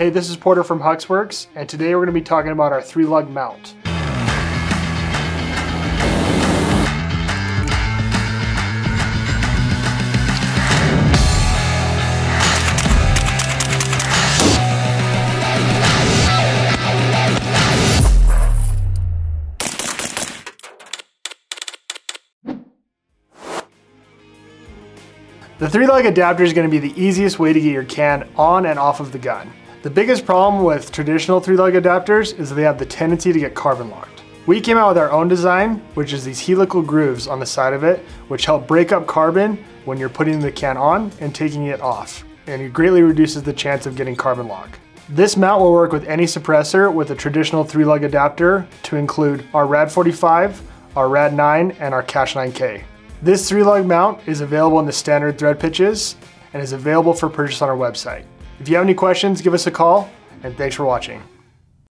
Hey, this is Porter from HUXWRX, and today we're going to be talking about our three lug mount. The three lug adapter is going to be the easiest way to get your can on and off of the gun. The biggest problem with traditional three lug adapters is that they have the tendency to get carbon locked. We came out with our own design, which is these helical grooves on the side of it, which help break up carbon when you're putting the can on and taking it off, and it greatly reduces the chance of getting carbon lock. This mount will work with any suppressor with a traditional three lug adapter to include our RAD 45, our RAD 9, and our Cash 9K. This three lug mount is available in the standard thread pitches and is available for purchase on our website. If you have any questions, give us a call and thanks for watching.